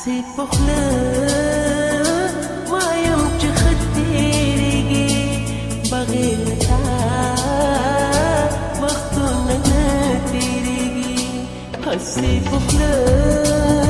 حسيت بخلان ما يوم تخدي لقي بغي متاع مختون نتي لقي حسيت بخلان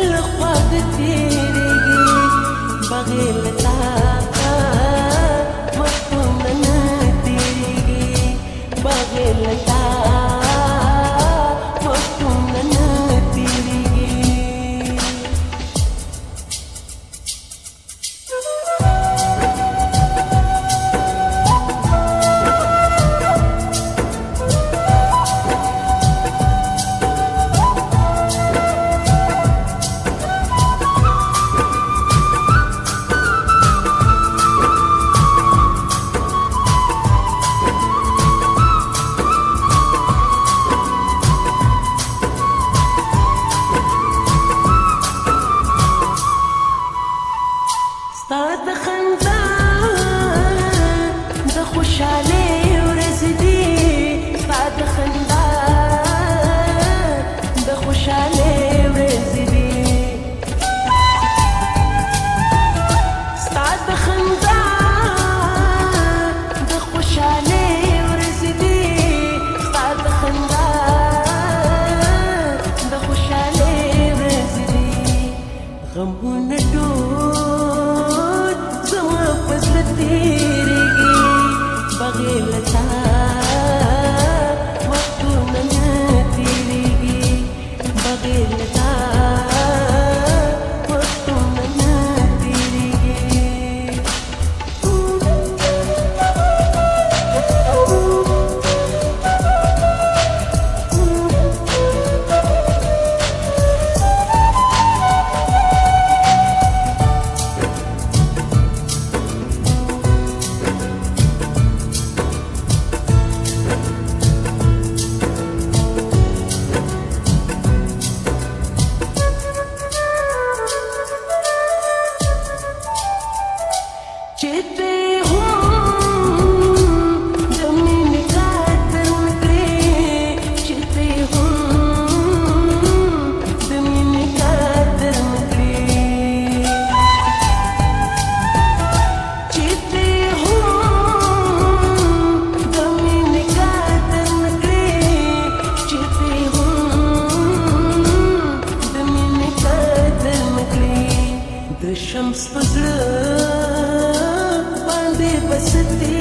Le roi de il est. طاقة خنزان بخش عليك Shams Pagra Balde Basati